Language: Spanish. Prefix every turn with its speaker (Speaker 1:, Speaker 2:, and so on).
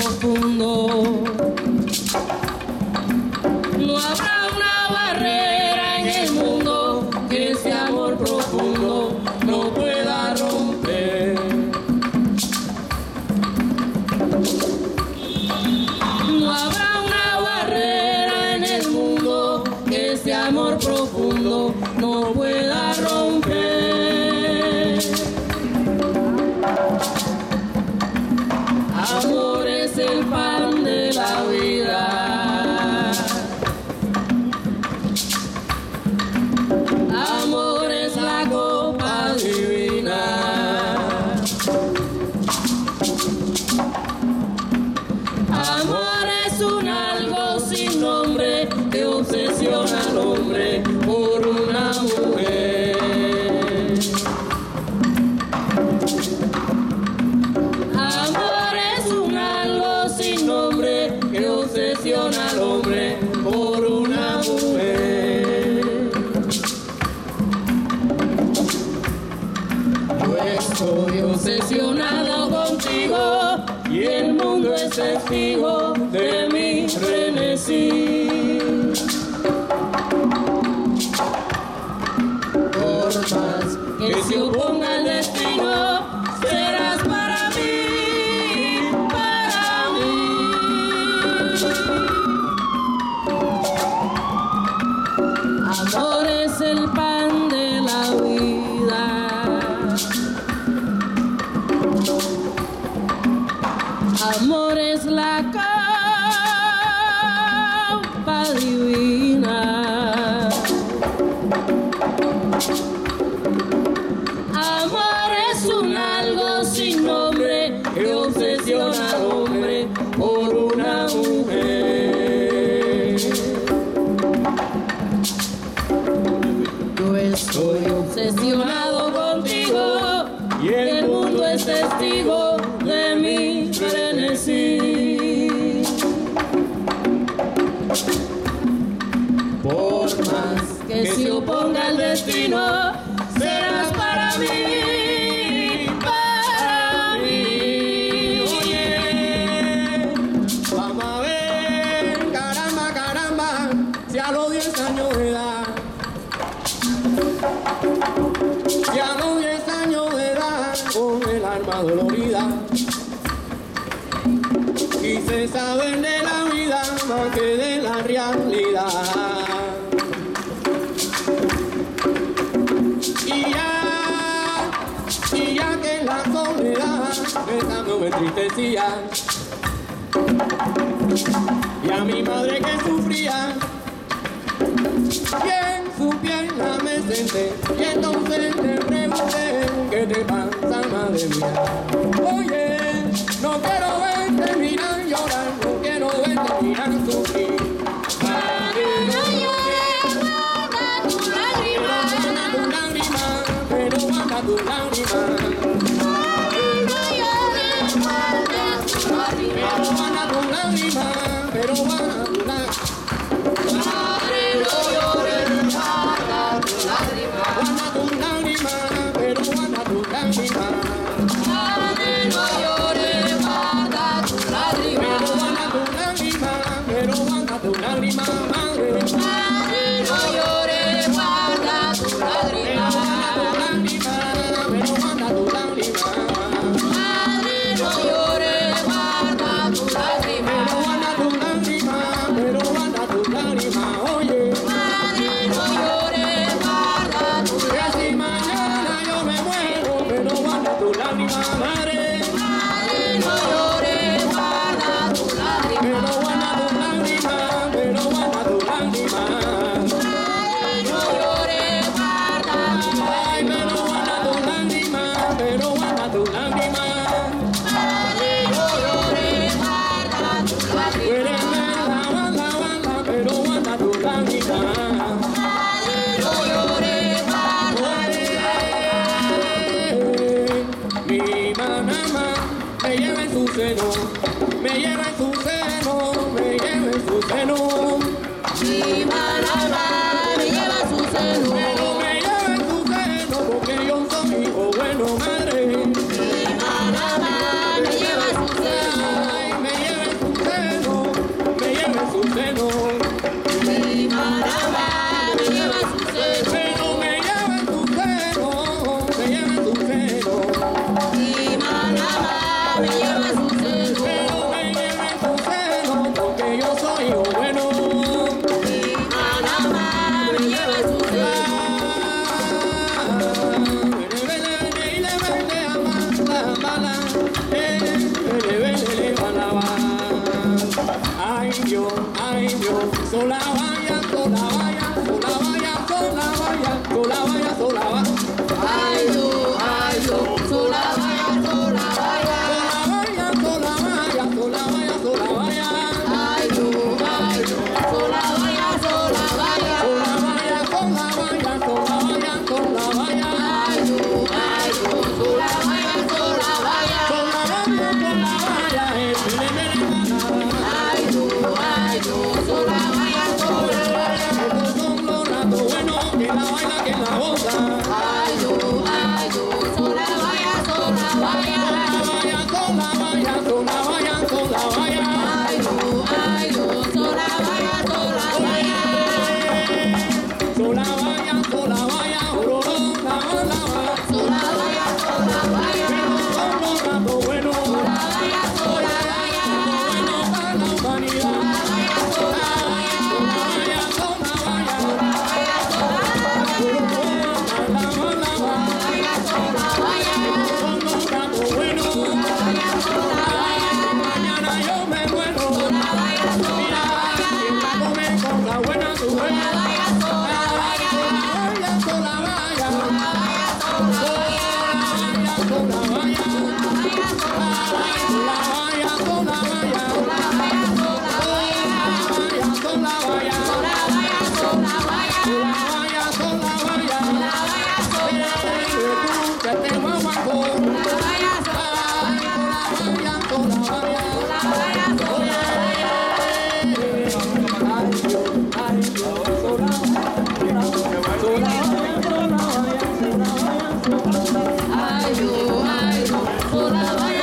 Speaker 1: profundo. Divina. Amor estoy obsesionado contigo y el mundo es testigo de mi frenesí. Amor es la copa divina. Amor es un algo sin nombre que obsesiona al hombre por una mujer. Yo estoy obsesionado contigo y el mundo es testigo más que se oponga el destino, serás para mí, para mí. Oye,
Speaker 2: Vamos a ver, caramba, caramba, si a los 10 años de edad, si a los 10 años de edad, con el alma dolorida, quise saber de la vida más que de la realidad. Que la soledad esa no me entristecía, y a mi madre que sufría y en su pierna me senté y entonces le pregunté ¿qué te pasa madre mía? Oye, no quiero verte した。Mare Me lleva en tu seno, me lleva en su seno. Si manaba, me lleva en tu seno. Pero me lleva en tu seno, porque yo soy mi gobernador. Si manaba, me lleva en su seno. Me lleva en tu seno, me lleva en su seno. Si manaba, me lleva en su seno. Pero me lleva en tu seno,
Speaker 3: me lleva en tu seno. Si manaba, me lleva en tu seno.
Speaker 2: So now I yo, sola vaya,